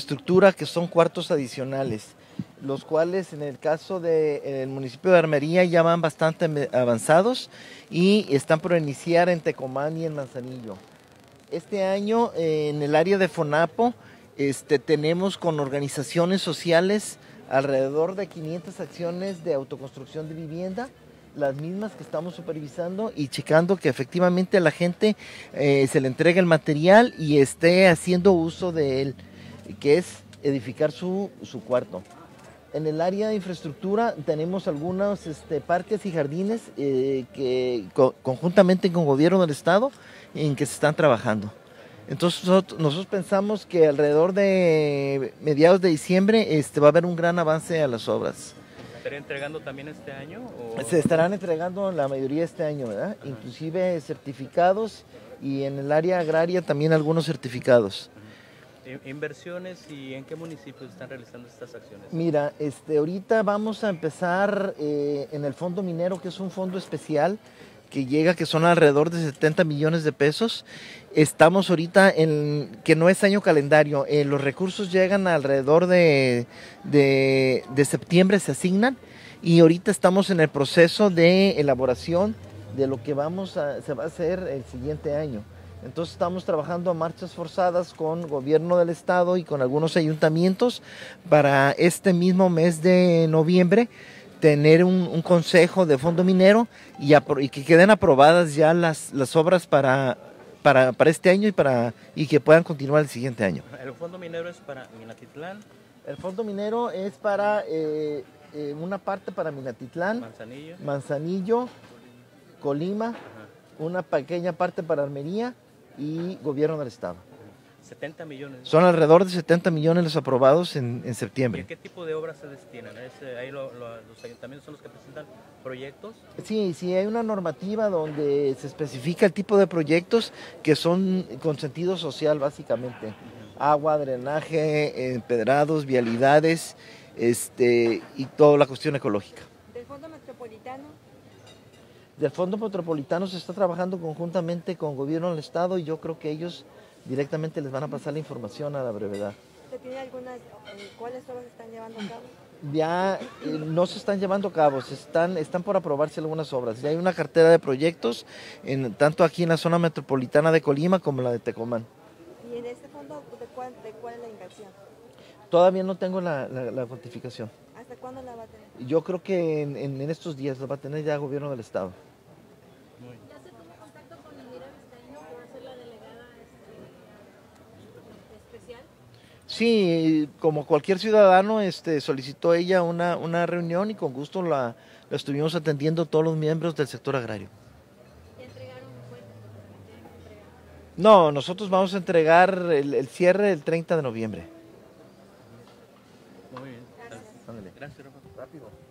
estructura que son cuartos adicionales, los cuales en el caso del municipio de Armería ya van bastante avanzados y están por iniciar en Tecomán y en Manzanillo. Este año en el área de Fonapo este, tenemos con organizaciones sociales alrededor de 500 acciones de autoconstrucción de vivienda las mismas que estamos supervisando y checando que efectivamente a la gente eh, se le entregue el material y esté haciendo uso de él, que es edificar su, cuarto. En el área de infraestructura tenemos algunos este, parques y jardines eh, que conjuntamente con el gobierno del estado en que se están trabajando. Entonces nosotros, pensamos que alrededor de mediados de diciembre este, va a haber un gran avance a las obras estaría entregando también este año? Se estarán entregando la mayoría este año, ¿verdad? Inclusive certificados y en el área agraria también algunos certificados. ¿Inversiones y en qué municipios están realizando estas acciones? Mira, este, ahorita vamos a empezar eh, en el fondo minero, que es un fondo especial que llega, que son alrededor de 70 millones de pesos. Estamos ahorita en, que no es año calendario, eh, los recursos llegan alrededor de, de, septiembre, se asignan y ahorita estamos en el proceso de elaboración de lo que vamos a, se va a hacer el siguiente año. Entonces estamos trabajando a marchas forzadas con gobierno del estado y con algunos ayuntamientos para este mismo mes de noviembre tener un, consejo de fondo minero y, que queden aprobadas ya las, las obras para, para, este año y, para, y que puedan continuar el siguiente año. ¿El fondo minero es para Minatitlán? El fondo minero es para eh, eh, una parte para Minatitlán, Manzanillo, Manzanillo Colima, una pequeña parte para Armería y gobierno del estado. 70 millones. Son alrededor de 70 millones los aprobados en, en septiembre. ¿Y qué tipo de obras se destinan? ahí los ayuntamientos son los que presentan proyectos? Sí, sí, hay una normativa donde se especifica el tipo de proyectos que son con sentido social básicamente. Agua, drenaje, empedrados, vialidades este, y toda la cuestión ecológica. ¿Del Fondo Metropolitano? Del Fondo Metropolitano se está trabajando conjuntamente con Gobierno del Estado y yo creo que ellos directamente les van a pasar la información a la brevedad. tiene algunas, eh, cuáles obras se están llevando a cabo? Ya eh, no se están llevando a cabo, están, están por aprobarse algunas obras. Ya hay una cartera de proyectos, en, tanto aquí en la zona metropolitana de Colima como la de Tecomán. ¿Y en este fondo de cuál, es la inversión? Todavía no tengo la, la, cuantificación. ¿Hasta cuándo la va a tener? Yo creo que en, en estos días la va a tener ya el gobierno del Estado. Sí, como cualquier ciudadano, este, solicitó ella una, una reunión y con gusto la, estuvimos atendiendo todos los miembros del sector agrario. entregaron No, nosotros vamos a entregar el, cierre el 30 de noviembre. Muy bien. Gracias. Gracias, Rápido.